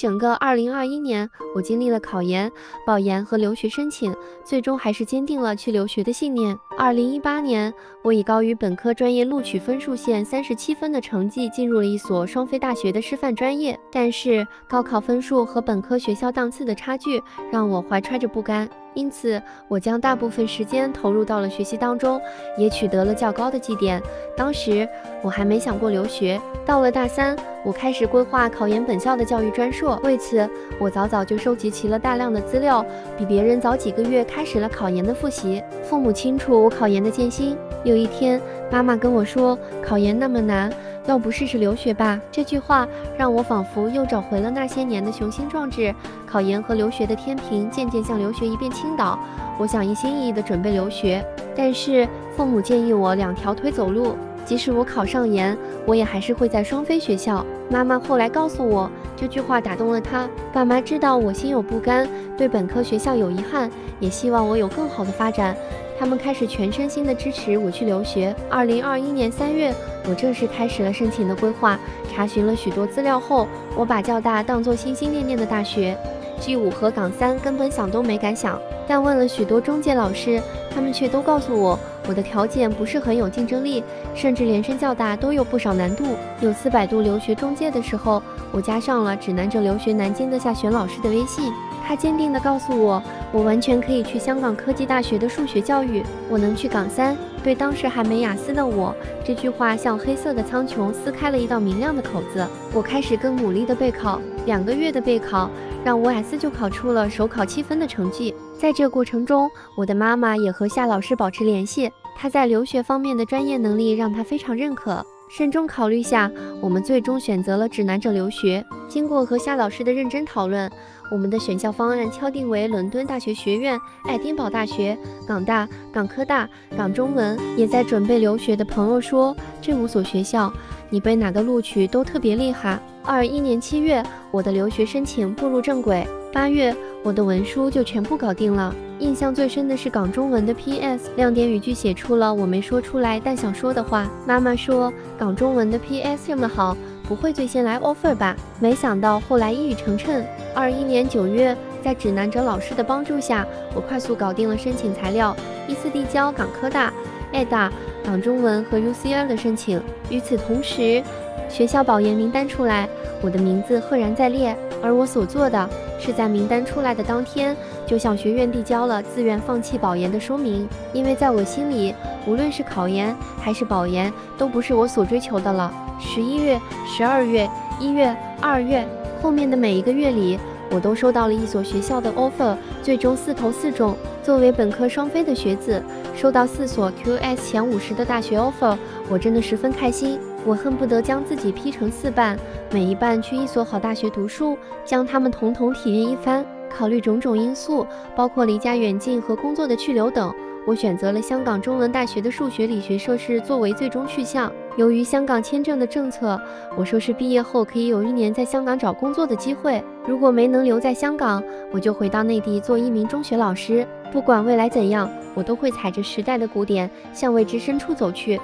整个二零二一年，我经历了考研、保研和留学申请，最终还是坚定了去留学的信念。二零一八年，我以高于本科专业录取分数线三十七分的成绩，进入了一所双非大学的师范专业。但是，高考分数和本科学校档次的差距，让我怀揣着不甘。因此，我将大部分时间投入到了学习当中，也取得了较高的绩点。当时我还没想过留学。到了大三，我开始规划考研本校的教育专硕。为此，我早早就收集齐了大量的资料，比别人早几个月开始了考研的复习。父母清楚我考研的艰辛。有一天，妈妈跟我说：“考研那么难。”要不试试留学吧？这句话让我仿佛又找回了那些年的雄心壮志。考研和留学的天平渐渐向留学一边倾倒。我想一心一意的准备留学，但是父母建议我两条腿走路。即使我考上研，我也还是会在双非学校。妈妈后来告诉我，这句话打动了她。爸妈知道我心有不甘，对本科学校有遗憾，也希望我有更好的发展。他们开始全身心的支持我去留学。二零二一年三月，我正式开始了申请的规划。查询了许多资料后，我把交大当作心心念念的大学。G 五和港三根本想都没敢想。但问了许多中介老师，他们却都告诉我，我的条件不是很有竞争力，甚至连升较大都有不少难度。有次百度留学中介的时候，我加上了指南者留学南京的夏璇老师的微信。他坚定地告诉我，我完全可以去香港科技大学的数学教育，我能去港三。对当时还没雅思的我，这句话像黑色的苍穹撕开了一道明亮的口子。我开始更努力的备考，两个月的备考让我雅思就考出了首考七分的成绩。在这过程中，我的妈妈也和夏老师保持联系，她在留学方面的专业能力让她非常认可。慎重考虑下，我们最终选择了指南者留学。经过和夏老师的认真讨论。我们的选校方案敲定为伦敦大学学院、爱丁堡大学、港大、港科大、港中文。也在准备留学的朋友说，这五所学校，你被哪个录取都特别厉害。二一年七月，我的留学申请步入正轨。八月，我的文书就全部搞定了。印象最深的是港中文的 P.S. 亮点语句写出了我没说出来但想说的话。妈妈说，港中文的 P.S. 这么好。不会最先来 offer 吧？没想到后来一语成谶。二一年九月，在指南者老师的帮助下，我快速搞定了申请材料，依次递交港科大、爱大、港中文和 UCL 的申请。与此同时，学校保研名单出来，我的名字赫然在列。而我所做的，是在名单出来的当天，就向学院递交了自愿放弃保研的说明，因为在我心里，无论是考研还是保研，都不是我所追求的了。十一月、十二月、一月、二月，后面的每一个月里，我都收到了一所学校的 offer，最终四投四中。作为本科双非的学子，收到四所 QS 前五十的大学 offer，我真的十分开心。我恨不得将自己劈成四半，每一半去一所好大学读书，将他们统统体验一番。考虑种种因素，包括离家远近和工作的去留等。我选择了香港中文大学的数学理学硕士作为最终去向。由于香港签证的政策，我硕士毕业后可以有一年在香港找工作的机会。如果没能留在香港，我就回到内地做一名中学老师。不管未来怎样，我都会踩着时代的鼓点向未知深处走去。